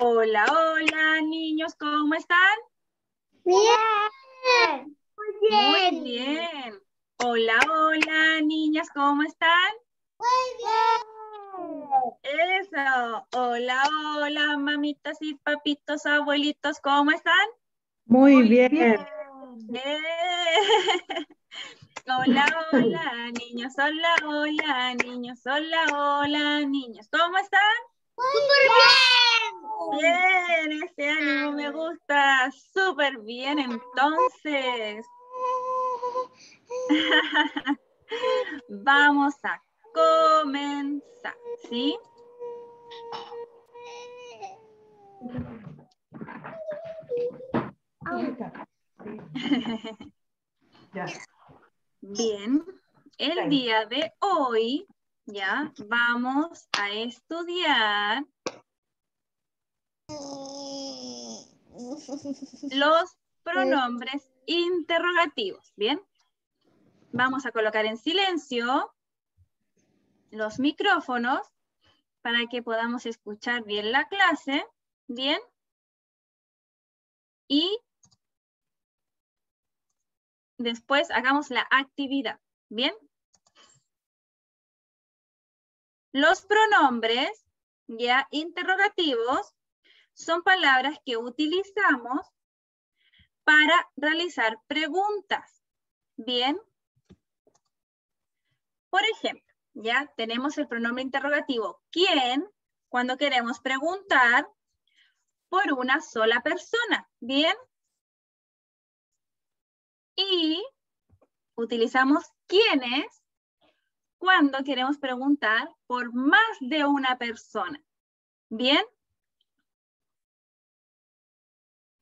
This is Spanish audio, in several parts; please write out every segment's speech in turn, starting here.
Hola, hola, niños, ¿cómo están? Bien. Muy bien. Hola, hola, niñas, ¿cómo están? Muy bien. Eso. Hola, hola, mamitas y papitos, abuelitos, ¿cómo están? Muy bien. Eh. Hola, hola, niños, hola, hola, niños, hola, hola, niños, ¿cómo están? Muy Bien, ese ánimo me gusta. Súper bien, entonces. Vamos a comenzar, ¿sí? Bien, el día de hoy ya vamos a estudiar los pronombres interrogativos, ¿bien? Vamos a colocar en silencio los micrófonos para que podamos escuchar bien la clase, ¿bien? Y después hagamos la actividad, ¿bien? Los pronombres ya interrogativos son palabras que utilizamos para realizar preguntas. Bien. Por ejemplo, ya tenemos el pronombre interrogativo ¿quién? cuando queremos preguntar por una sola persona. Bien. Y utilizamos quiénes cuando queremos preguntar por más de una persona. ¿Bien?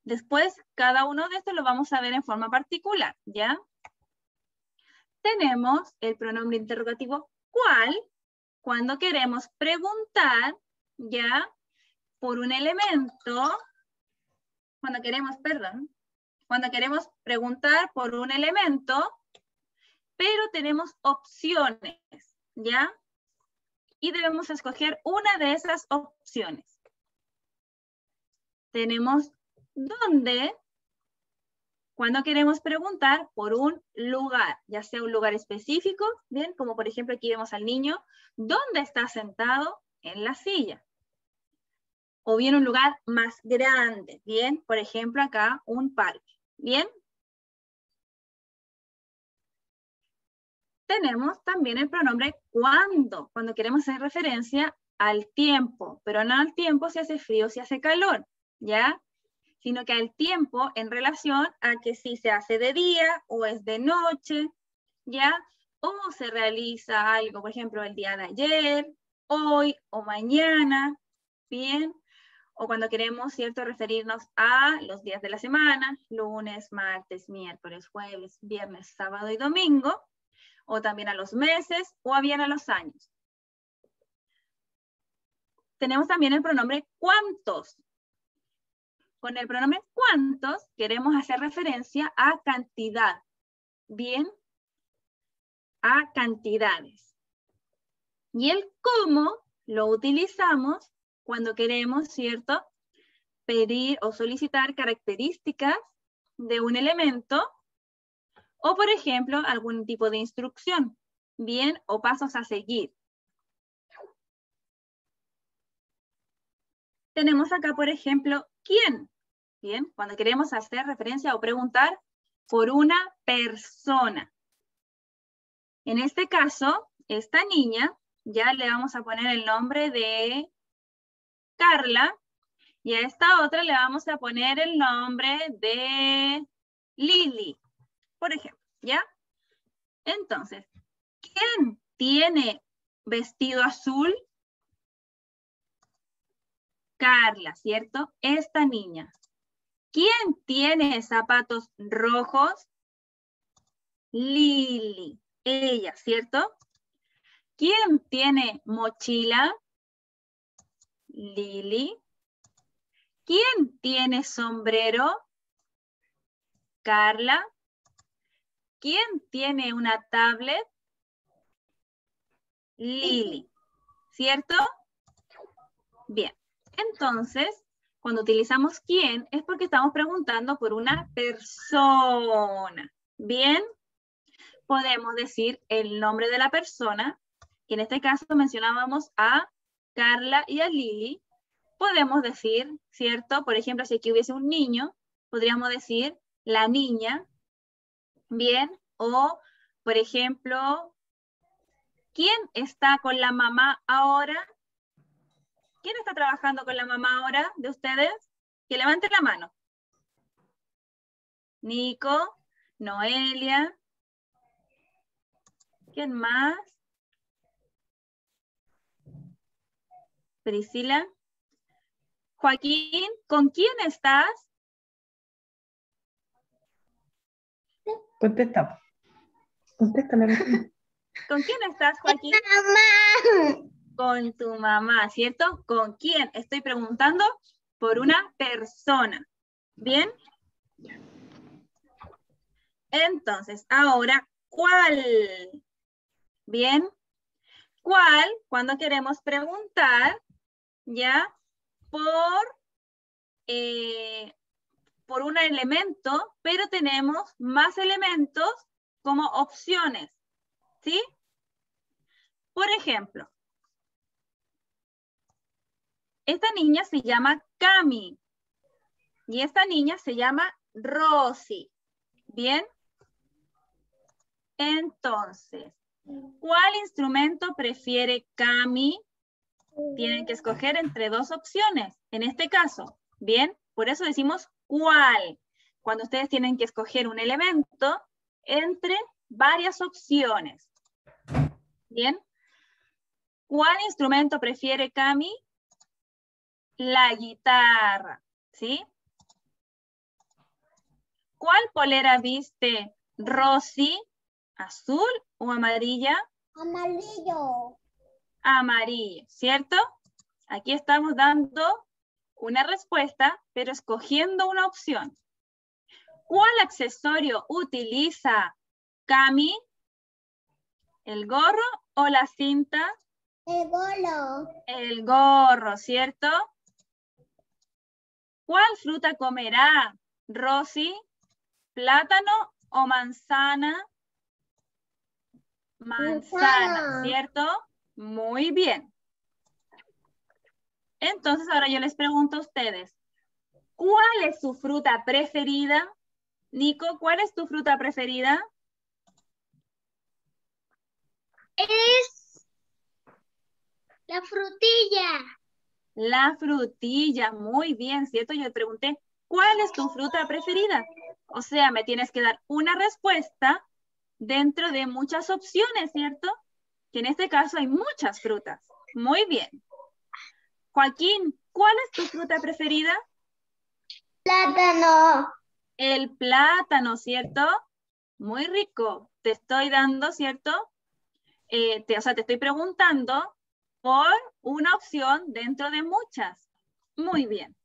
Después, cada uno de estos lo vamos a ver en forma particular, ¿ya? Tenemos el pronombre interrogativo ¿cuál? Cuando queremos preguntar, ¿ya? Por un elemento, cuando queremos, perdón, cuando queremos preguntar por un elemento, pero tenemos opciones, ¿ya? Y debemos escoger una de esas opciones. Tenemos dónde, cuando queremos preguntar por un lugar, ya sea un lugar específico, bien, como por ejemplo aquí vemos al niño, ¿dónde está sentado? En la silla. O bien un lugar más grande, bien, por ejemplo acá un parque, bien. Tenemos también el pronombre cuando, cuando queremos hacer referencia al tiempo, pero no al tiempo si hace frío, si hace calor, ¿ya? Sino que al tiempo en relación a que si se hace de día o es de noche, ¿ya? O se realiza algo, por ejemplo, el día de ayer, hoy o mañana, ¿bien? O cuando queremos, ¿cierto?, referirnos a los días de la semana, lunes, martes, miércoles, jueves, viernes, sábado y domingo, o también a los meses o bien a los años. Tenemos también el pronombre cuántos. Con el pronombre cuántos queremos hacer referencia a cantidad. Bien, a cantidades. Y el cómo lo utilizamos cuando queremos, ¿cierto? Pedir o solicitar características de un elemento o, por ejemplo, algún tipo de instrucción, bien, o pasos a seguir. Tenemos acá, por ejemplo, ¿quién? Bien, cuando queremos hacer referencia o preguntar por una persona. En este caso, esta niña, ya le vamos a poner el nombre de Carla, y a esta otra le vamos a poner el nombre de Lily por ejemplo, ¿ya? Entonces, ¿quién tiene vestido azul? Carla, ¿cierto? Esta niña. ¿Quién tiene zapatos rojos? Lili, ella, ¿cierto? ¿Quién tiene mochila? Lili. ¿Quién tiene sombrero? Carla. ¿Quién tiene una tablet? Lili, ¿cierto? Bien, entonces cuando utilizamos quién es porque estamos preguntando por una persona. Bien, podemos decir el nombre de la persona, y en este caso mencionábamos a Carla y a Lili. Podemos decir, ¿cierto? Por ejemplo, si aquí hubiese un niño, podríamos decir la niña, bien, o por ejemplo, ¿quién está con la mamá ahora? ¿Quién está trabajando con la mamá ahora de ustedes? Que levante la mano. Nico, Noelia. ¿Quién más? Priscila. Joaquín, ¿con quién estás? Contesta. Contéstale. ¿Con quién estás, Joaquín? Mamá. Con tu mamá, ¿cierto? ¿Con quién? Estoy preguntando por una persona. ¿Bien? Entonces, ahora, ¿cuál? ¿Bien? ¿Cuál? Cuando queremos preguntar, ¿ya? Por, eh, por un elemento, pero tenemos más elementos como opciones. ¿Sí? Por ejemplo, esta niña se llama Cami y esta niña se llama Rosy. ¿Bien? Entonces, ¿cuál instrumento prefiere Cami? Tienen que escoger entre dos opciones. En este caso, ¿bien? Por eso decimos cuál. Cuando ustedes tienen que escoger un elemento entre varias opciones. ¿Bien? ¿Cuál instrumento prefiere Cami? La guitarra, ¿sí? ¿Cuál polera viste Rosy? ¿Azul o amarilla? Amarillo. Amarillo, ¿cierto? Aquí estamos dando una respuesta, pero escogiendo una opción. ¿Cuál accesorio utiliza Cami? ¿El gorro o la cinta? El bolo. El gorro, ¿cierto? ¿Cuál fruta comerá Rosy? ¿Plátano o manzana? Manzana, Manzana. ¿cierto? Muy bien. Entonces ahora yo les pregunto a ustedes, ¿cuál es su fruta preferida? Nico, ¿cuál es tu fruta preferida? Es la frutilla. La frutilla, muy bien, ¿cierto? Yo le pregunté, ¿cuál es tu fruta preferida? O sea, me tienes que dar una respuesta dentro de muchas opciones, ¿cierto? Que en este caso hay muchas frutas. Muy bien. Joaquín, ¿cuál es tu fruta preferida? Plátano. El plátano, ¿cierto? Muy rico. Te estoy dando, ¿cierto? Eh, te- o sea, te estoy preguntando por una opción dentro de muchas. Muy bien.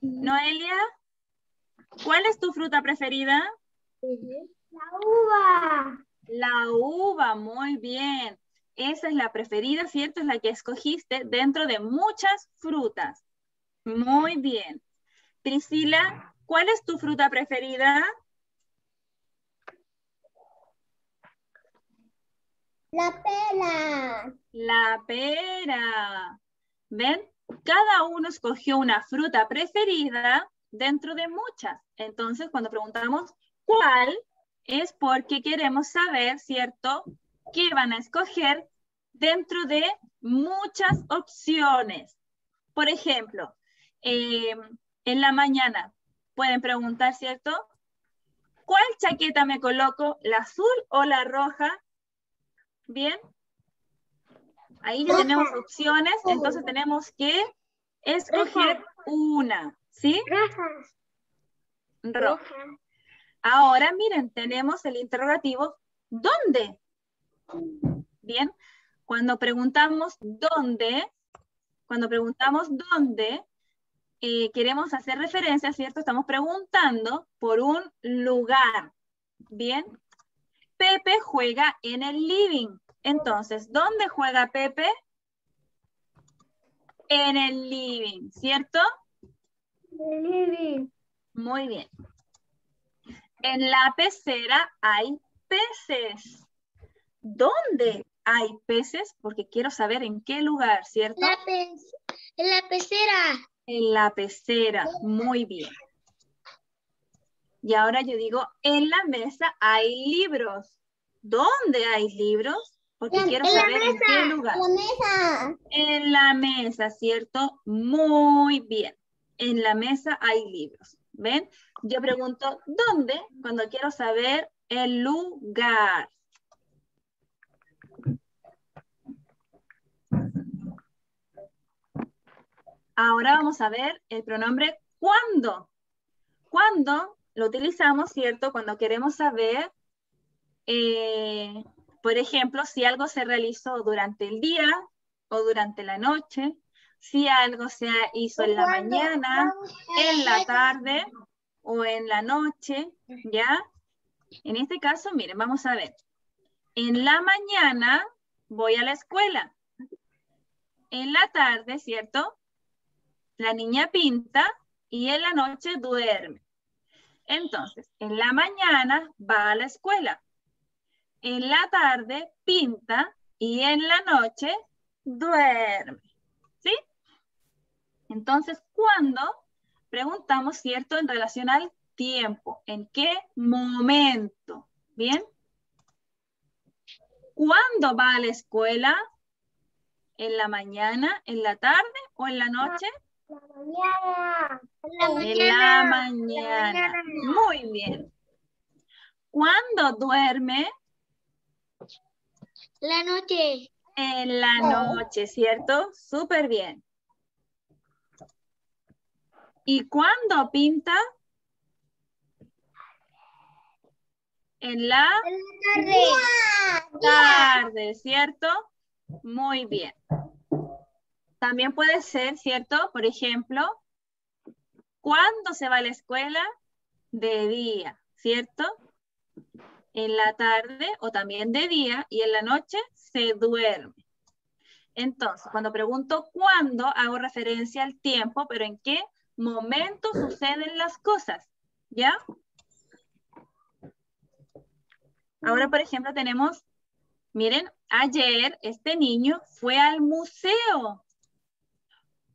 Noelia, ¿cuál es tu fruta preferida? La uva. La uva, muy bien. Esa es la preferida, ¿cierto? Es la que escogiste dentro de muchas frutas. Muy bien. Priscila, ¿cuál es tu fruta preferida? La pera. La pera. ¿Ven? Cada uno escogió una fruta preferida dentro de muchas. Entonces, cuando preguntamos cuál, es porque queremos saber, ¿cierto? ¿Qué van a escoger dentro de muchas opciones? Por ejemplo, eh, en la mañana pueden preguntar, ¿cierto? ¿Cuál chaqueta me coloco? ¿La azul o la roja? Bien. Ahí ya tenemos opciones, entonces tenemos que escoger una, ¿sí? Roja. Ahora miren, tenemos el interrogativo ¿dónde? Bien, cuando preguntamos dónde, cuando preguntamos dónde, eh, queremos hacer referencia, ¿cierto? Estamos preguntando por un lugar. Bien, Pepe juega en el living. Entonces, ¿dónde juega Pepe? En el living, ¿cierto? Living. Muy bien. En la pecera hay peces. ¿Dónde hay peces? Porque quiero saber en qué lugar, ¿cierto? La pe- en la pecera. En la pecera. Muy bien. Y ahora yo digo, en la mesa hay libros. ¿Dónde hay libros? Porque quiero en saber en qué lugar. La mesa. En la mesa, ¿cierto? Muy bien. En la mesa hay libros. ¿Ven? Yo pregunto, ¿dónde? Cuando quiero saber el lugar. Ahora vamos a ver el pronombre cuándo. ¿Cuándo lo utilizamos, cierto? Cuando queremos saber, eh, por ejemplo, si algo se realizó durante el día o durante la noche, si algo se hizo en la mañana, en la tarde o en la noche, ¿ya? En este caso, miren, vamos a ver. En la mañana voy a la escuela. En la tarde, ¿cierto? La niña pinta y en la noche duerme. Entonces, en la mañana va a la escuela. En la tarde pinta y en la noche duerme. ¿Sí? Entonces, ¿cuándo? Preguntamos, ¿cierto? En relación al tiempo. ¿En qué momento? ¿Bien? ¿Cuándo va a la escuela? ¿En la mañana, en la tarde o en la noche? La mañana. La En la mañana. mañana. Muy bien. ¿Cuándo duerme? La noche. En la noche, ¿cierto? Súper bien. ¿Y cuándo pinta? En la En la tarde. tarde, ¿cierto? Muy bien. También puede ser, ¿cierto? Por ejemplo, ¿cuándo se va a la escuela? De día, ¿cierto? En la tarde o también de día y en la noche se duerme. Entonces, cuando pregunto cuándo, hago referencia al tiempo, pero en qué momento suceden las cosas, ¿ya? Ahora, por ejemplo, tenemos, miren, ayer este niño fue al museo.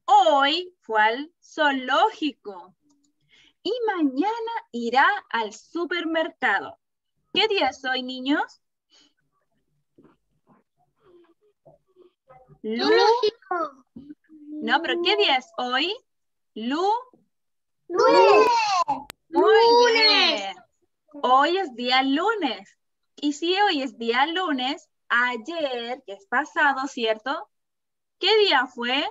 Hoy fue al zoológico. Y mañana irá al supermercado. ¿Qué día es hoy, niños? Lu-. No, pero ¿qué día es hoy? Lu. Lunes. Muy Lunes. bien. Hoy es día lunes. Y si hoy es día lunes, ayer, que es pasado, ¿cierto? ¿Qué día fue?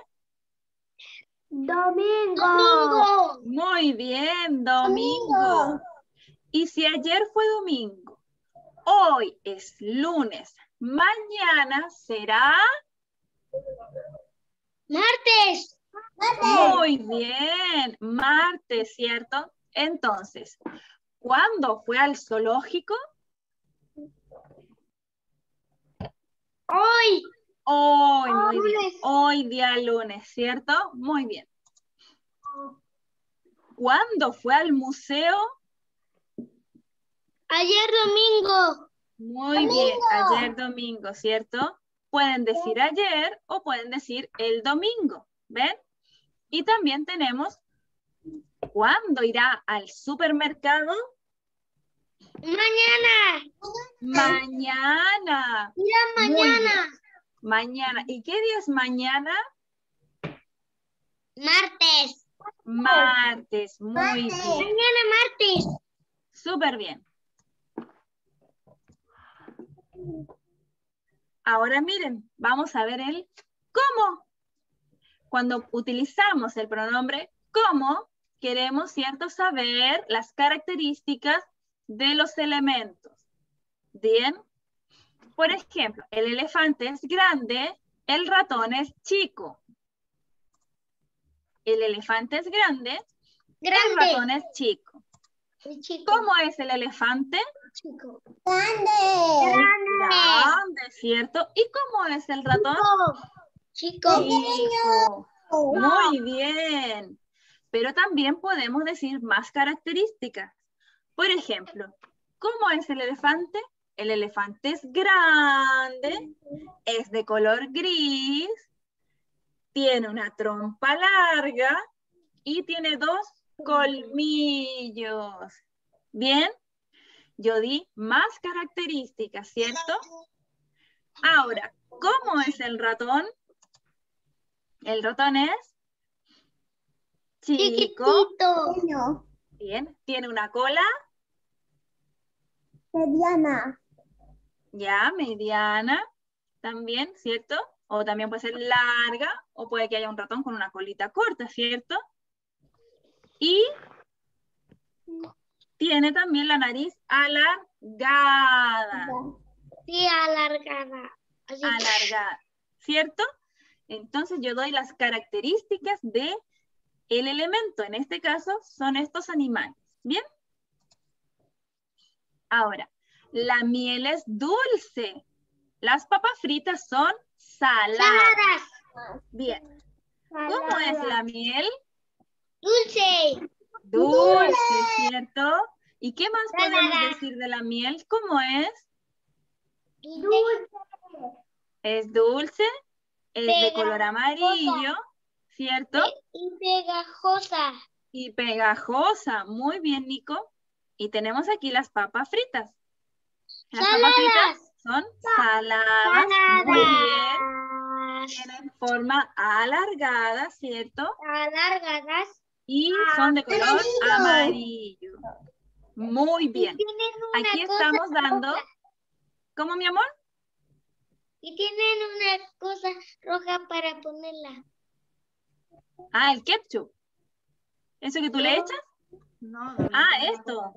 Domingo. Domingo. Muy bien, domingo. Domingo. Y si ayer fue domingo, hoy es lunes, mañana será Martes. muy bien, martes, ¿cierto? Entonces, ¿cuándo fue al zoológico? Hoy. Hoy, muy bien. Hoy día lunes, ¿cierto? Muy bien. ¿Cuándo fue al museo? Ayer domingo. Muy bien, ayer domingo, ¿cierto? Pueden decir ayer o pueden decir el domingo, ¿ven? Y también tenemos, ¿cuándo irá al supermercado? Mañana. Mañana. Mañana. Mañana. ¿Y qué día es mañana? Martes. Martes. Muy bien. Mañana martes. Súper bien. Ahora miren, vamos a ver el cómo. Cuando utilizamos el pronombre cómo, queremos, ¿cierto?, saber las características de los elementos. Bien. Por ejemplo, el elefante es grande, el ratón es chico. El elefante es grande, el ratón Grande. es chico. Chico. ¿Cómo es el elefante? Chico. Grande, ¿cierto? ¿Y cómo es el ratón? Chico. Chico. Muy bien. Pero también podemos decir más características. Por ejemplo, ¿cómo es el elefante? El elefante es grande, es de color gris, tiene una trompa larga y tiene dos colmillos. Bien, yo di más características, ¿cierto? Ahora, ¿cómo es el ratón? El ratón es chico, Chiquitito. bien, tiene una cola Mediana. Ya mediana también, ¿cierto? O también puede ser larga, o puede que haya un ratón con una colita corta, ¿cierto? Y tiene también la nariz alargada, Sí, alargada. Así. alargada, ¿cierto? Entonces yo doy las características de el elemento, en este caso son estos animales, ¿bien? Ahora, la miel es dulce, las papas fritas son saladas. Saladas. Bien, ¿cómo es la miel? Dulce. Dulce, ¿cierto? ¿Y qué más podemos decir de la miel? ¿Cómo es? Dulce. Es dulce, es de color amarillo, ¿cierto? Y pegajosa. Y pegajosa. Muy bien, Nico. Y tenemos aquí las papas fritas. Las papas Saladas. fritas son saladas. Muy bien. Tienen forma alargada, ¿cierto? Alargadas. Y son de color Amarillo. amarillo. Muy bien. Aquí estamos dando. ¿Cómo, mi amor? Y tienen una cosa roja para ponerla. Ah, el ketchup. ¿Eso que tú le No. echas? Ah, esto.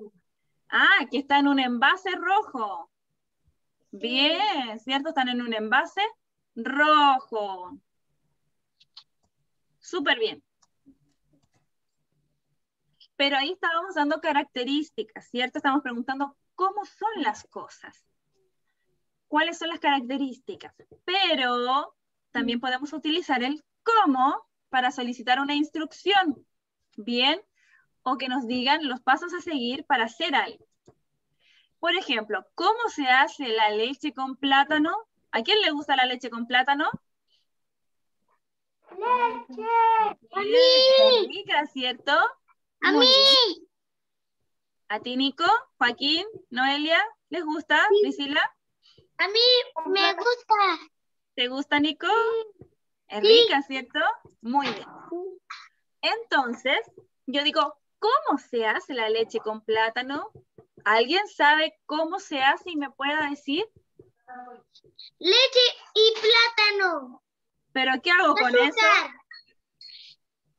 Ah, que está en un envase rojo. Bien, ¿cierto? Están en un envase rojo. Súper bien. Pero ahí estábamos dando características, ¿cierto? Estamos preguntando cómo son las cosas. ¿Cuáles son las características? Pero también podemos utilizar el cómo para solicitar una instrucción. Bien, o que nos digan los pasos a seguir para hacer algo. Por ejemplo, ¿cómo se hace la leche con plátano? ¿A quién le gusta la leche con plátano? ¡Leche! ¡A mí! rica, ¿cierto? ¡A Muy mí! bien. ¿A ti, Nico? ¿Joaquín? ¿Noelia? ¿Les gusta? ¿Priscila? ¡A mí me gusta! ¿Te gusta, Nico? Es Sí. rica, ¿cierto? Muy bien. Entonces, yo digo, ¿cómo se hace la leche con plátano? ¿Alguien sabe cómo se hace y me pueda decir? Leche y plátano. ¿Pero qué hago con eso?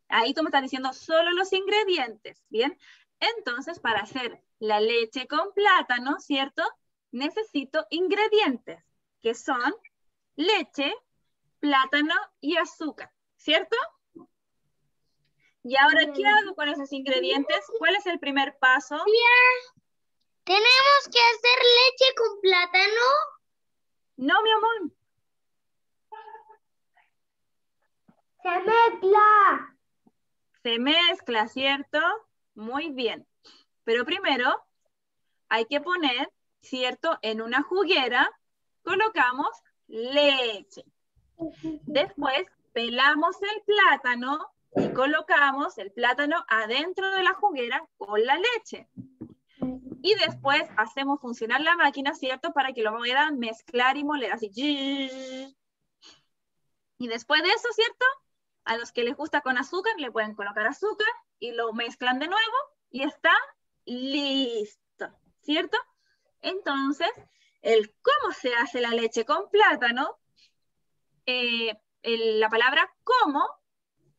Ahí tú me estás diciendo solo los ingredientes, ¿bien? Entonces, para hacer la leche con plátano, ¿cierto? Necesito ingredientes, que son leche, plátano y azúcar, ¿cierto? Y ahora, ¿qué hago con esos ingredientes? ¿Cuál es el primer paso? ¿Tenemos que hacer leche con plátano? No, mi amor. Se mezcla. Se mezcla, ¿cierto? Muy bien. Pero primero hay que poner, ¿cierto? En una juguera colocamos leche. Después pelamos el plátano y colocamos el plátano adentro de la juguera con la leche. Y después hacemos funcionar la máquina, ¿cierto? Para que lo puedan mezclar y moler así. Y después de eso, ¿cierto? A los que les gusta con azúcar, le pueden colocar azúcar y lo mezclan de nuevo y está listo, ¿cierto? Entonces, el cómo se hace la leche con plátano, eh, la palabra cómo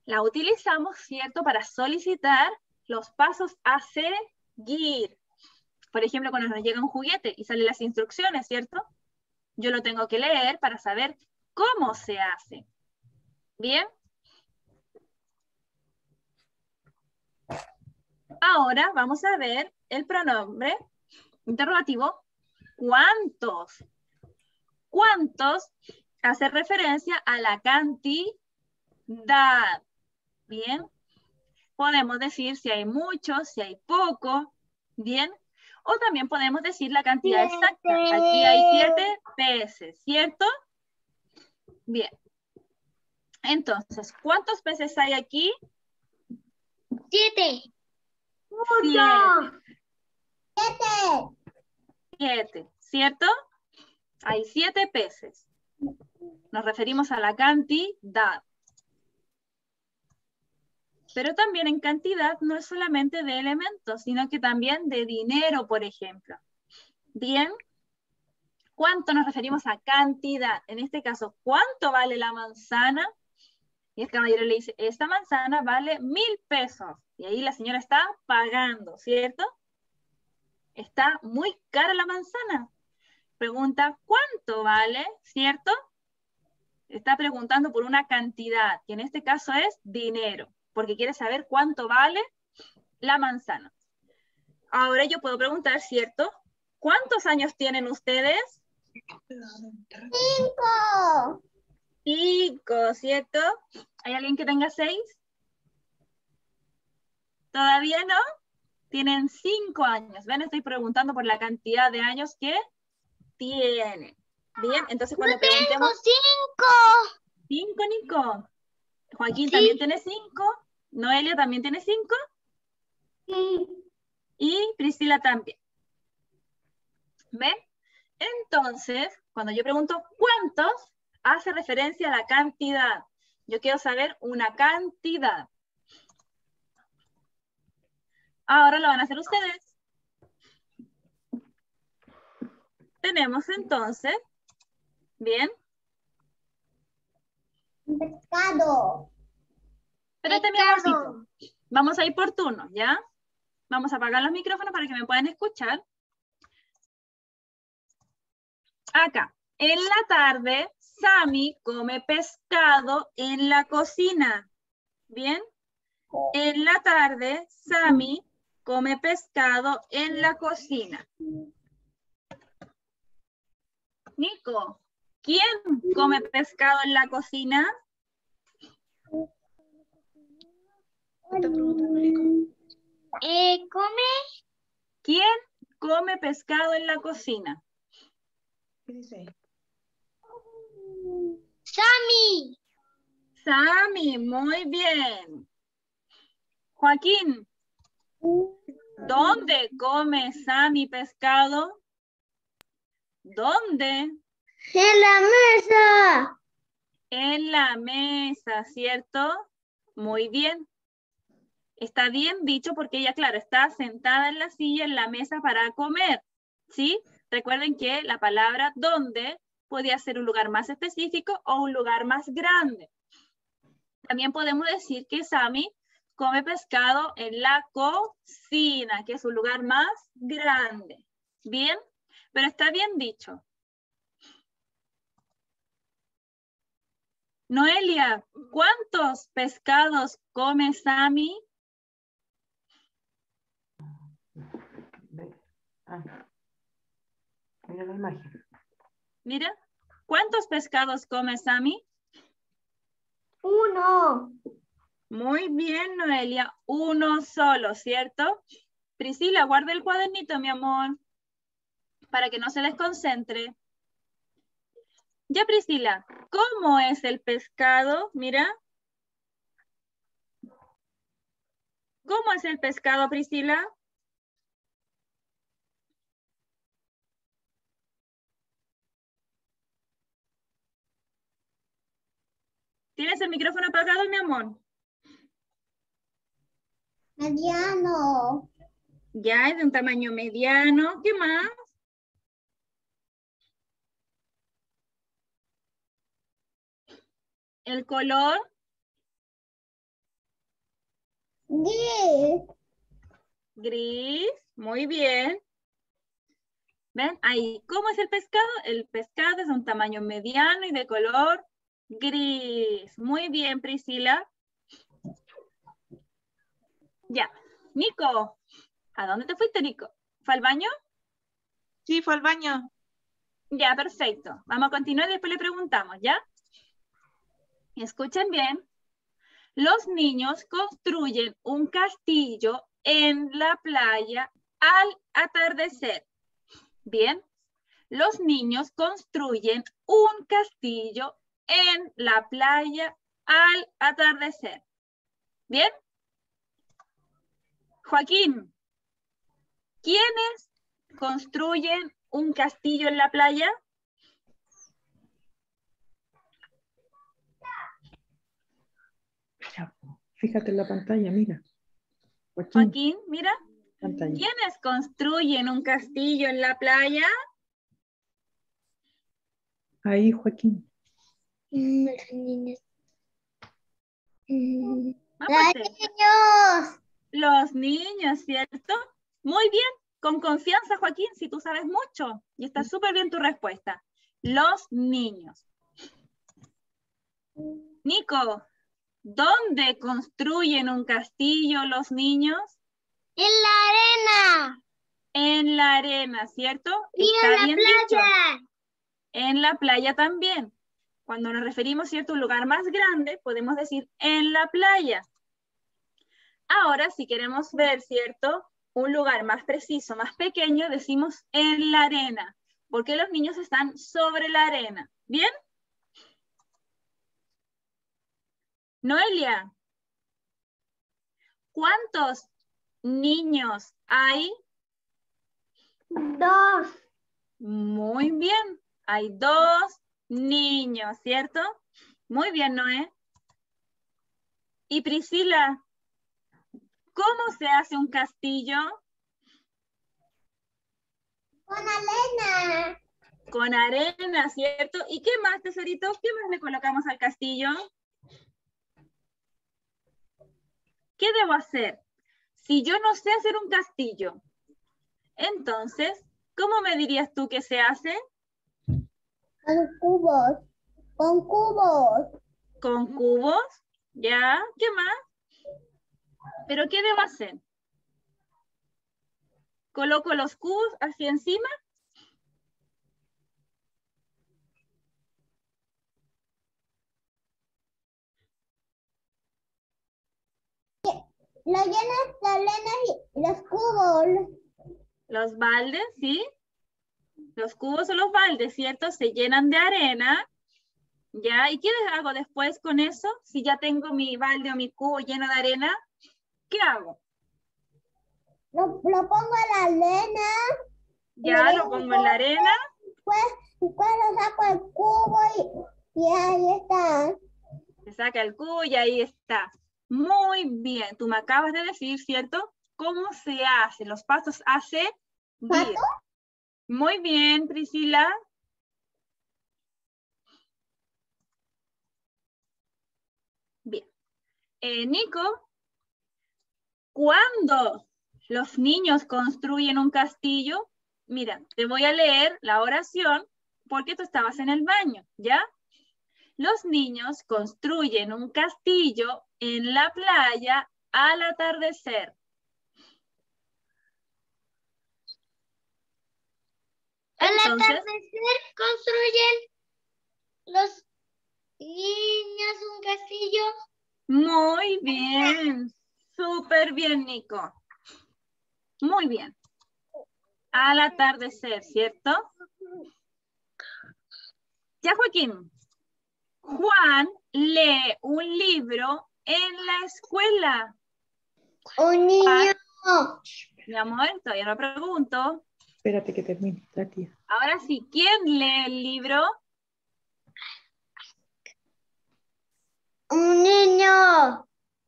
la utilizamos, ¿cierto? Para solicitar los pasos a seguir. Por ejemplo, cuando nos llega un juguete y salen las instrucciones, ¿cierto? Yo lo tengo que leer para saber cómo se hace. ¿Bien? Ahora vamos a ver el pronombre interrogativo ¿cuántos? ¿Cuántos hace referencia a la cantidad? Bien. Podemos decir si hay mucho, si hay poco. Bien. O también podemos decir la cantidad exacta. Aquí hay siete peces, ¿cierto? Bien. Entonces, ¿cuántos peces hay aquí? Siete. Siete. Siete. Siete, ¿cierto? Hay siete peces. Nos referimos a la cantidad. Pero también en cantidad no es solamente de elementos, sino que también de dinero, por ejemplo. Bien, ¿cuánto nos referimos a cantidad? En este caso, ¿cuánto vale la manzana? Y el caballero le dice, esta manzana vale mil pesos. Y ahí la señora está pagando, ¿cierto? Está muy cara la manzana. Pregunta, ¿cuánto vale? ¿Cierto? Está preguntando por una cantidad, que en este caso es dinero porque quiere saber cuánto vale la manzana. Ahora yo puedo preguntar, ¿cierto? ¿Cuántos años tienen ustedes? Cinco. Cinco, ¿cierto? ¿Hay alguien que tenga seis? ¿Todavía no? Tienen cinco años. ¿Ven? Estoy preguntando por la cantidad de años que tienen. Bien, entonces cuando Yo preguntemos... tengo cinco. Cinco, Nico. Joaquín Sí. también tiene cinco. Noelia también tiene cinco. Y Priscila también. ¿Ven? Entonces, cuando yo pregunto cuántos, hace referencia a la cantidad. Yo quiero saber una cantidad. Ahora lo van a hacer ustedes. Tenemos entonces, bien, Pescado. Espérate mi amorcito. Vamos a ir por turno, ¿ya? Vamos a apagar los micrófonos para que me puedan escuchar. Acá, en la tarde, Sami come pescado en la cocina. ¿Bien? En la tarde, Sami come pescado en la cocina. Nico, ¿quién come pescado en la cocina? Eh, come ¿Quién come pescado en la cocina? Sammy. Sami, muy bien. Joaquín, ¿dónde come Sami pescado? ¿Dónde? En la mesa. En la mesa, ¿cierto? Muy bien. Está bien dicho porque ella, claro, está sentada en la silla, en la mesa para comer, ¿sí? Recuerden que la palabra ¿dónde? podía ser un lugar más específico o un lugar más grande. También podemos decir que Sami come pescado en la cocina, que es un lugar más grande. ¿Bien? Pero está bien dicho. Noelia, ¿cuántos pescados come Sami? Ah. Mira la imagen. Mira, ¿cuántos pescados come Sami? Uno. Muy bien, Noelia, uno solo, ¿cierto? Priscila, guarda el cuadernito, mi amor, para que no se desconcentre. Ya, Priscila, ¿cómo es el pescado? Mira. ¿Cómo es el pescado, Priscila? ¿Tienes el micrófono apagado, mi amor? Mediano. Ya, es de un tamaño mediano. ¿Qué más? El color, Diez. gris. Muy bien. ¿Ven? Ahí. ¿Cómo es el pescado? El pescado es de un tamaño mediano y de color gris. Muy bien, Priscila. Ya. Nico, ¿a dónde te fuiste, Nico? ¿Fue al baño? Sí, fue al baño. Ya, perfecto. Vamos a continuar y después le preguntamos, ¿ya? Escuchen bien. Los niños construyen un castillo en la playa al atardecer. Bien, los niños construyen un castillo en la playa al atardecer. Bien. Joaquín, ¿quiénes construyen un castillo en la playa? Fíjate en la pantalla, mira. Joaquín, Joaquín, mira. pantalla. ¿Quiénes construyen un castillo en la playa? Ahí, Joaquín. Mm, Los niños. Mm, Ah, Los pues, niños. Los niños, ¿cierto? Muy bien, con confianza, Joaquín, si tú sabes mucho. Y está súper bien tu respuesta. Los niños. Nico, ¿dónde construyen un castillo los niños? En la arena. En la arena, ¿cierto? Y Está en la bien dicho. playa. En la playa también. Cuando nos referimos ¿cierto? a un lugar más grande, podemos decir en la playa. Ahora, si queremos ver, ¿cierto? Un lugar más preciso, más pequeño, decimos en la arena, porque los niños están sobre la arena. ¿Bien? Noelia, ¿cuántos niños hay? Dos. Muy bien, hay dos niños, ¿cierto? Muy bien, Noé. Y Priscila, ¿cómo se hace un castillo? Con arena. Con arena, ¿cierto? ¿Y qué más, tesorito? ¿Qué más le colocamos al castillo? ¿Qué debo hacer? Si yo no sé hacer un castillo, entonces, ¿cómo me dirías tú que se hace? Con cubos. Con cubos. Con cubos, ¿ya? ¿Qué más? ¿Pero qué debo hacer? ¿Coloco los cubos hacia encima? Lo llenas arena y los cubos. Los baldes, ¿sí? Los cubos o los baldes, ¿cierto? Se llenan de arena, ¿ya? ¿Y qué hago después con eso? Si ya tengo mi balde o mi cubo lleno de arena, ¿qué hago? Lo, lo pongo en la arena. Ya lo pongo en la arena, Pues, después lo saco el cubo y, y ahí está. se saca el cubo y ahí está. Muy bien, tú me acabas de decir, ¿cierto? ¿Cómo se hace? Los pasos seguir. ¿Paso? Muy bien, Priscila. Bien. Eh, Nico, ¿cuándo los niños construyen un castillo? Mira, te voy a leer la oración porque tú estabas en el baño, ¿ya? Los niños construyen un castillo en la playa al atardecer. Al Entonces- atardecer construyen los niños un castillo. Muy bien, súper bien, Nico. Muy bien. Al atardecer, ¿cierto? Ya, Joaquín. Juan lee un libro en la escuela. Un niño. Mi amor, todavía no pregunto. Espérate que termine la tía. Ahora sí, ¿quién lee el libro? Un niño.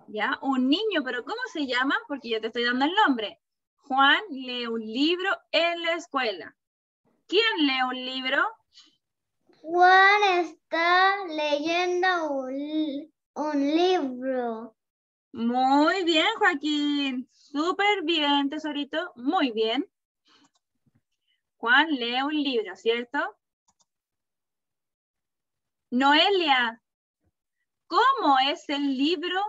Ya, un niño, pero ¿cómo se llama? Porque yo te estoy dando el nombre. Juan lee un libro en la escuela. ¿Quién lee un libro? Juan está leyendo un, un libro. Muy bien, Joaquín. Súper bien, tesorito. Muy bien. Juan lee un libro, ¿cierto? Noelia, ¿cómo es el libro?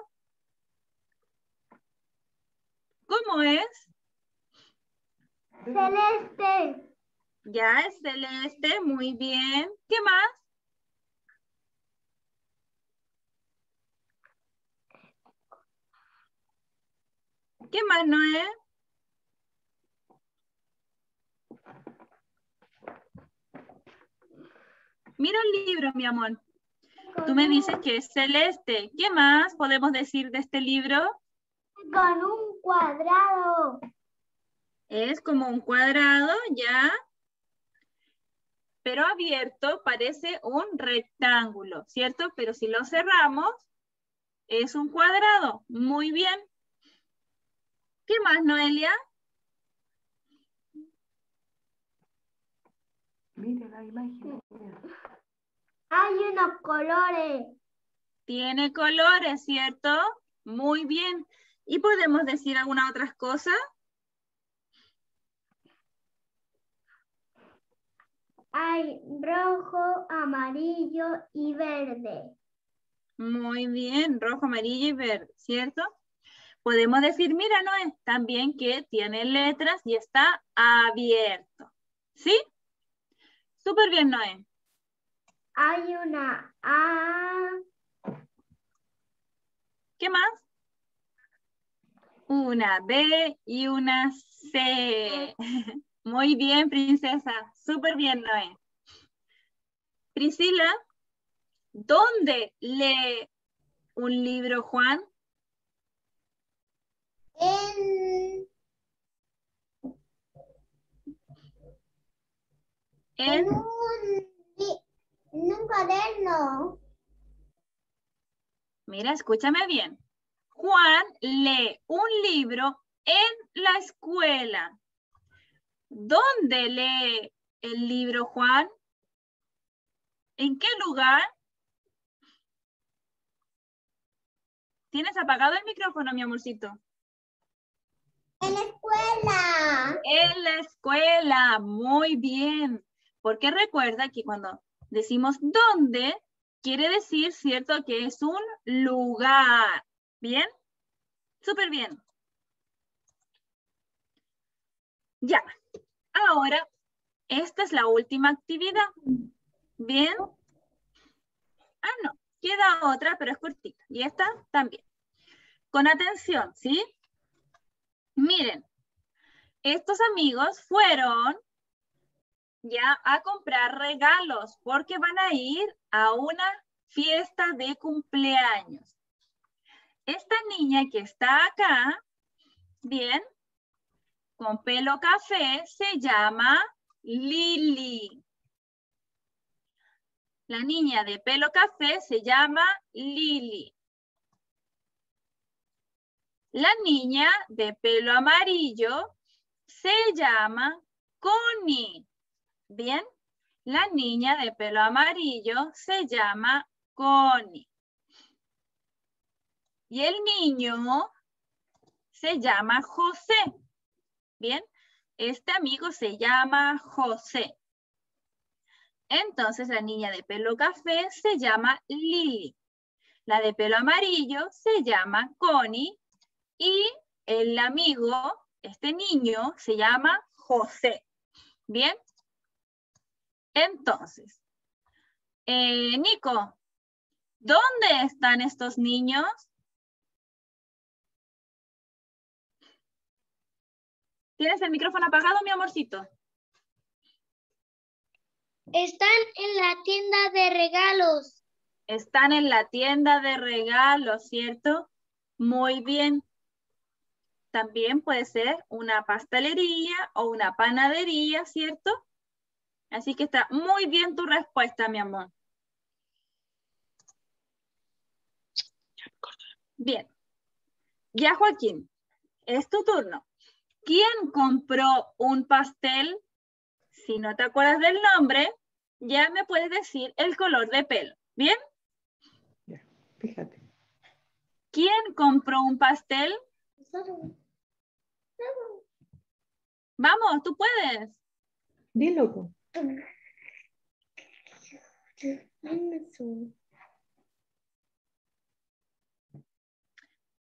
¿Cómo es? Celeste. Ya es celeste, muy bien. ¿Qué más? ¿Qué más, Noé? Mira el libro, mi amor. Tú me dices que es celeste. ¿Qué más podemos decir de este libro? Con un cuadrado. Es como un cuadrado, ¿ya? Pero abierto parece un rectángulo, ¿cierto? Pero si lo cerramos, es un cuadrado. Muy bien. ¿Qué más, Noelia? Mire la imagen. Hay unos colores. Tiene colores, ¿cierto? Muy bien. ¿Y podemos decir alguna otras cosas? Hay rojo, amarillo y verde. Muy bien, rojo, amarillo y verde, ¿cierto? Podemos decir, mira, Noé, también que tiene letras y está abierto. ¿Sí? Súper bien, Noé. Hay una A, ¿Qué más? Una B y una C. Muy bien, princesa. Súper bien, Noé. Priscila, ¿dónde lee un libro Juan? en, En, un, en un cuaderno. mira, escúchame bien. Juan lee un libro en la escuela. ¿Dónde lee el libro Juan? ¿En qué lugar? ¿Tienes apagado el micrófono, mi amorcito? En la escuela. En la escuela, muy bien. Porque recuerda que cuando decimos dónde, quiere decir, ¿cierto? Que es un lugar. ¿Bien? Súper bien. Ya. Ahora, esta es la última actividad. ¿Bien? Ah, no. Queda otra, pero es cortita. Y esta también. Con atención, ¿sí? Miren, estos amigos fueron ya a comprar regalos porque van a ir a una fiesta de cumpleaños. Esta niña que está acá, bien, con pelo café, se llama Lili. La niña de pelo café se llama Lili. La niña de pelo amarillo se llama Connie. Bien, la niña de pelo amarillo se llama Connie. Y el niño se llama José. Bien, este amigo se llama José. Entonces la niña de pelo café se llama Lili. La de pelo amarillo se llama Connie y el amigo, este niño, se llama José. ¿Bien? Entonces, eh, Nico, ¿dónde están estos niños? ¿Tienes el micrófono apagado, mi amorcito? Están en la tienda de regalos. Están en la tienda de regalos, ¿cierto? Muy bien. También puede ser una pastelería o una panadería, ¿cierto? Así que está muy bien tu respuesta, mi amor. Bien. Ya, Joaquín, es tu turno. ¿Quién compró un pastel? Si no te acuerdas del nombre, ya me puedes decir el color de pelo. ¿Bien? Fíjate. ¿Quién compró un pastel? Vamos, tú puedes. Dilo.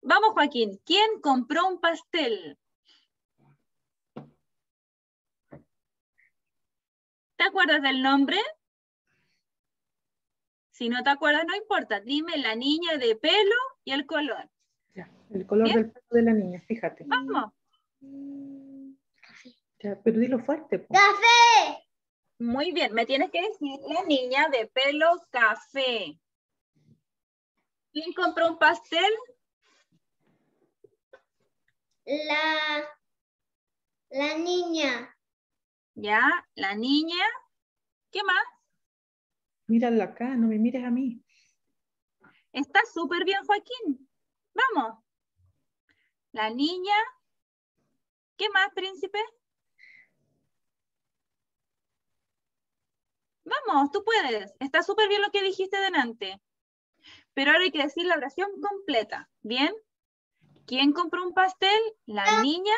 Vamos, Joaquín. ¿Quién compró un pastel? ¿Te acuerdas del nombre? Si no te acuerdas, no importa. Dime la niña de pelo y el color. Ya, el color Bien. del pelo de la niña, fíjate. Vamos. Ya, pero dilo fuerte. po. Café. Muy bien, me tienes que decir la niña de pelo café. ¿Quién compró un pastel? La, la niña. Ya, la niña. ¿Qué más? Mírala acá, no me mires a mí. Está súper bien, Joaquín. Vamos. La niña. ¿Qué más, príncipe? Vamos, tú puedes. Está súper bien lo que dijiste delante. Pero ahora hay que decir la oración completa. ¿Bien? ¿Quién compró un pastel? La niña.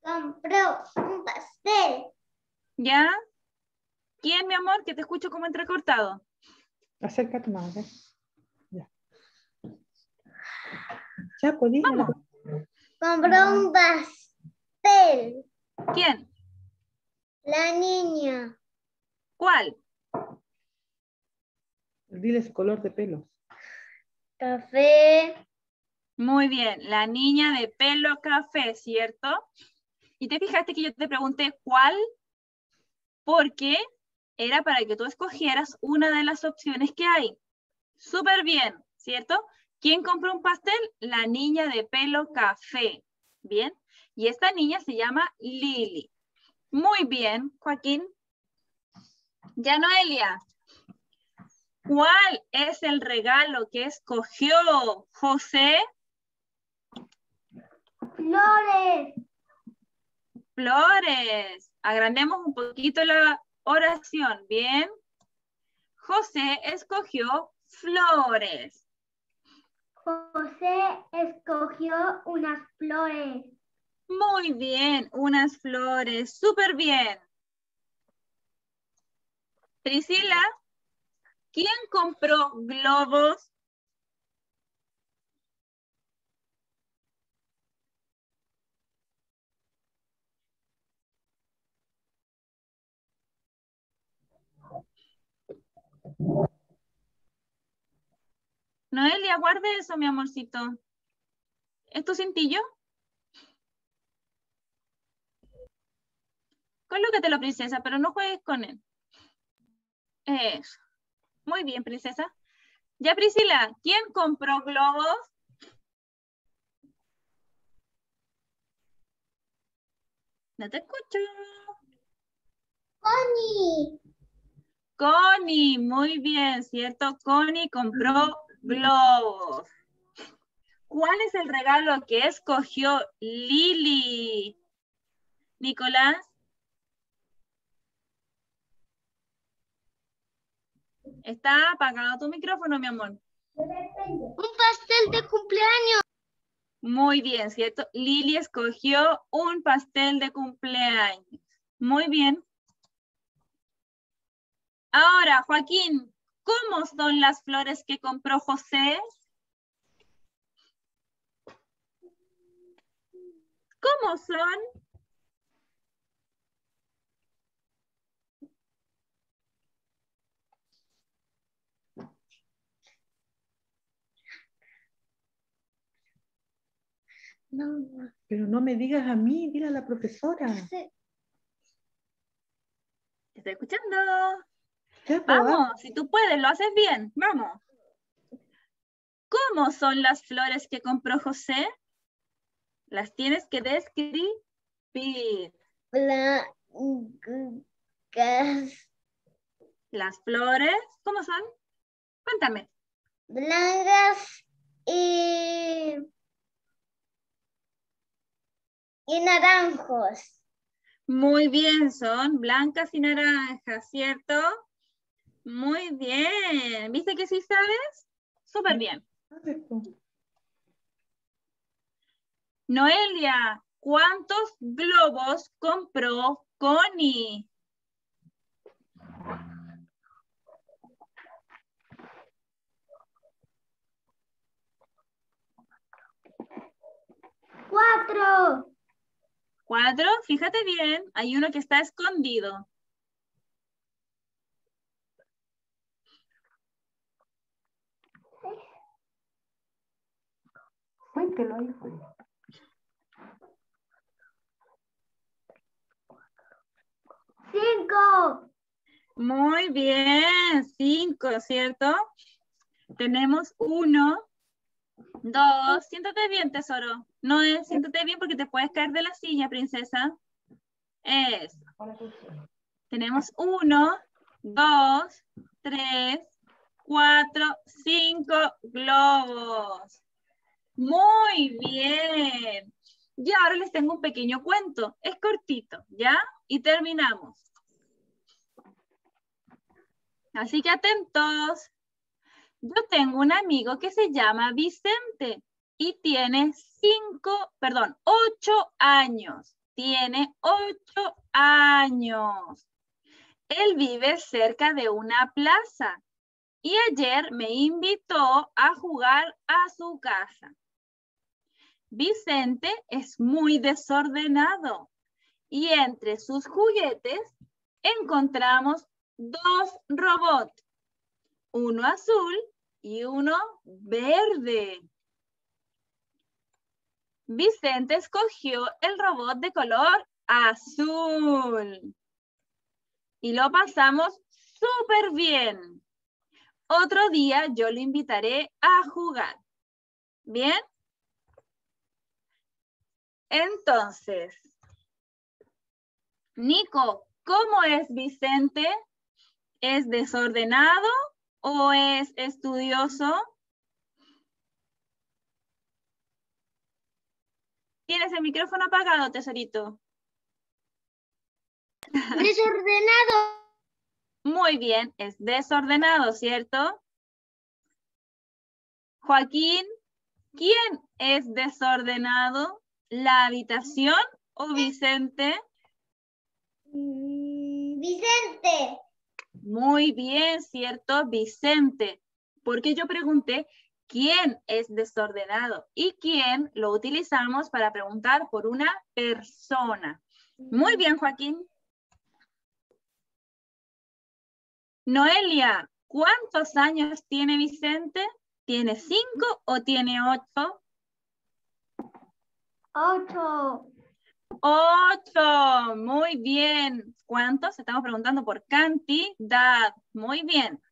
Compró un pastel. ¿Ya? ¿Quién, mi amor? Que te escucho como entrecortado. Acércate más, ¿ves? Ya. Ya, pues dígalo. Vamos. Compró un pastel. ¿Quién? La niña. ¿Cuál? Dile su color de pelo. Café. Muy bien, la niña de pelo café, ¿cierto? Y te fijaste que yo te pregunté cuál, porque era para que tú escogieras una de las opciones que hay. Súper bien, ¿cierto? ¿Quién compró un pastel? La niña de pelo café. Bien. Y esta niña se llama Lili. Muy bien, Joaquín. Ya Noelia. ¿Cuál es el regalo que escogió José? Flores. Flores. Agrandemos un poquito la oración, ¿bien? José escogió flores. José escogió unas flores. Muy bien, unas flores. Súper bien. Priscila, ¿quién compró globos? Noelia, guarde eso, mi amorcito. ¿Es tu cintillo? Colócatelo, princesa, pero no juegues con él. Eso. Muy bien, princesa. Ya, Priscila, ¿quién compró globos? No te escucho. Connie. Connie, muy bien, ¿cierto? Connie compró globos. ¿Cuál es el regalo que escogió Lili? Nicolás. Está apagado tu micrófono, mi amor. Un pastel de cumpleaños. Muy bien, ¿cierto? Lili escogió un pastel de cumpleaños. Muy bien. Ahora, Joaquín, ¿cómo son las flores que compró José? ¿Cómo son? No, Pero no me digas a mí, dile a la profesora. ¿Te estoy escuchando? Ya, Vamos, si tú puedes, lo haces bien. Vamos. ¿Cómo son las flores que compró José? Las tienes que describir. Blancas. Las flores, ¿cómo son? Cuéntame. Blancas y. Y naranjos. Muy bien, son blancas y naranjas, ¿cierto? Muy bien. ¿Viste que sí sabes? Súper bien. Noelia, ¿cuántos globos compró Connie? Cuatro. Cuatro, fíjate bien, hay uno que está escondido. Búsquelo ahí. pues. Cinco. Muy bien, cinco, ¿cierto? Tenemos uno, dos, siéntate bien, tesoro. No es, siéntate bien porque te puedes caer de la silla, princesa. Eso. Tenemos uno, dos, tres, cuatro, cinco globos. Muy bien. Y ahora les tengo un pequeño cuento. Es cortito, ¿ya? Y terminamos. Así que atentos. Yo tengo un amigo que se llama Vicente y tiene cinco, perdón, ocho años. Tiene ocho años. Él vive cerca de una plaza y ayer me invitó a jugar a su casa. Vicente es muy desordenado y entre sus juguetes encontramos dos robots, uno azul y uno verde. Vicente escogió el robot de color azul y lo pasamos súper bien. Otro día yo lo invitaré a jugar. ¿Bien? Entonces, Nico, ¿cómo es Vicente? ¿Es desordenado o es estudioso? ¿Tienes el micrófono apagado, tesorito? Desordenado. Muy bien, es desordenado, ¿cierto? Joaquín, ¿quién es desordenado? ¿La habitación o Vicente? Mm, Vicente. Muy bien, ¿cierto? Vicente. Porque yo pregunté quién es desordenado y quién lo utilizamos para preguntar por una persona. Muy bien, Joaquín. Noelia, ¿cuántos años tiene Vicente? ¿Tiene cinco o tiene ocho? Ocho. Ocho, muy bien. ¿Cuántos? Estamos preguntando por cantidad. Muy bien.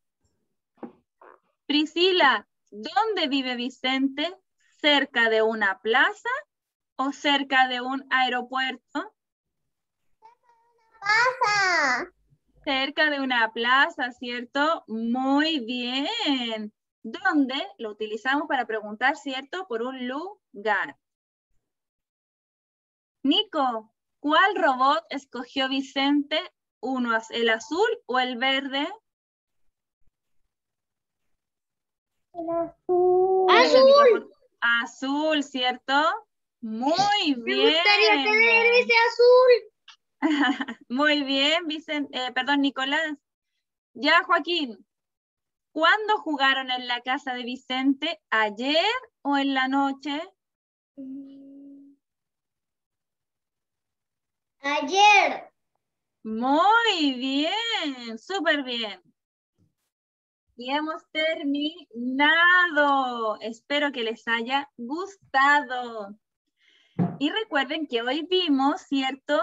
Priscila, ¿dónde vive Vicente? ¿Cerca de una plaza o cerca de un aeropuerto? Pasa. Cerca de una plaza, ¿cierto? Muy bien. ¿Dónde lo utilizamos para preguntar, ¿cierto? Por un lugar. Nico, ¿cuál robot escogió Vicente? ¿Uno, el azul o el verde? Azul. Azul, ¿cierto? Muy Me bien. gustaría tener ese azul. Muy bien, Vicente, eh, perdón, Nicolás. Ya, Joaquín, ¿cuándo jugaron en la casa de Vicente? ¿Ayer o en la noche? Ayer. Muy bien, súper bien. Y hemos terminado. Espero que les haya gustado. Y recuerden que hoy vimos, ¿cierto?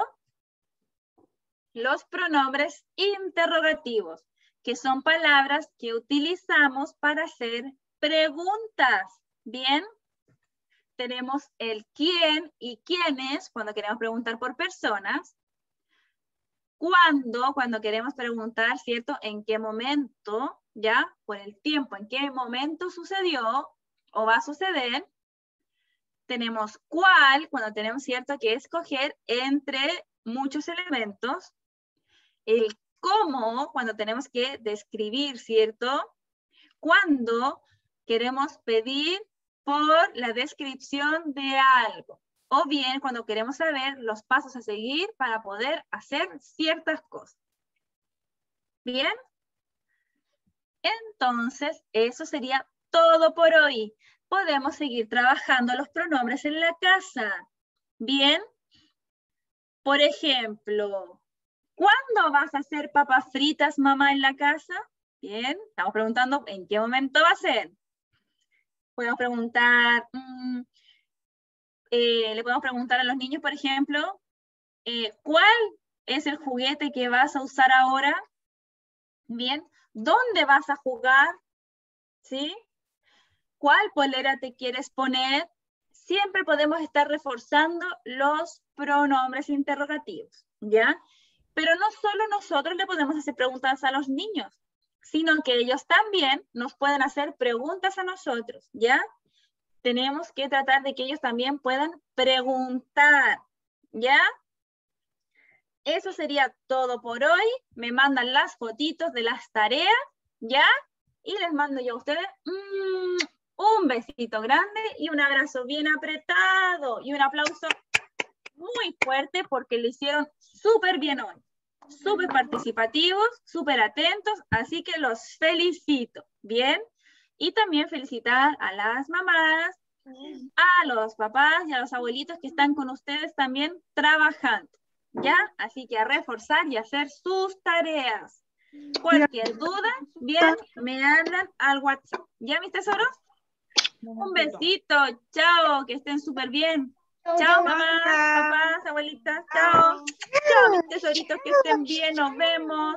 Los pronombres interrogativos, que son palabras que utilizamos para hacer preguntas. ¿Bien? Tenemos el quién y quiénes cuando queremos preguntar por personas. Cuándo, cuando queremos preguntar, ¿cierto? ¿En qué momento? ¿Ya? Por el tiempo, ¿en qué momento sucedió o va a suceder? Tenemos cuál, cuando tenemos, ¿cierto? Que escoger entre muchos elementos. El cómo, cuando tenemos que describir, ¿cierto? Cuando queremos pedir por la descripción de algo. O bien cuando queremos saber los pasos a seguir para poder hacer ciertas cosas. ¿Bien? Entonces, eso sería todo por hoy. Podemos seguir trabajando los pronombres en la casa. ¿Bien? Por ejemplo, ¿cuándo vas a hacer papas fritas, mamá, en la casa? Bien, estamos preguntando en qué momento va a ser. Podemos preguntar, mm, eh, le podemos preguntar a los niños, por ejemplo, eh, ¿cuál es el juguete que vas a usar ahora? Bien, ¿dónde vas a jugar? ¿Sí? ¿Cuál polera te quieres poner? Siempre podemos estar reforzando los pronombres interrogativos, ¿ya? Pero no solo nosotros le podemos hacer preguntas a los niños, sino que ellos también nos pueden hacer preguntas a nosotros, ¿ya? Tenemos que tratar de que ellos también puedan preguntar, ¿ya? Eso sería todo por hoy. Me mandan las fotitos de las tareas, ¿ya? Y les mando yo a ustedes mm, un besito grande y un abrazo bien apretado y un aplauso muy fuerte porque lo hicieron súper bien hoy. Súper participativos, súper atentos, así que los felicito. Bien. Y también felicitar a las mamás, a los papás y a los abuelitos que están con ustedes también trabajando. ¿Ya? Así que a reforzar y hacer sus tareas. Cualquier duda, bien, me hablan al WhatsApp. ¿Ya, mis tesoros? Un besito, chao, que estén súper bien. Chao, mamá, papás, abuelitas, chao. Chao, mis tesoritos, que estén bien, nos vemos.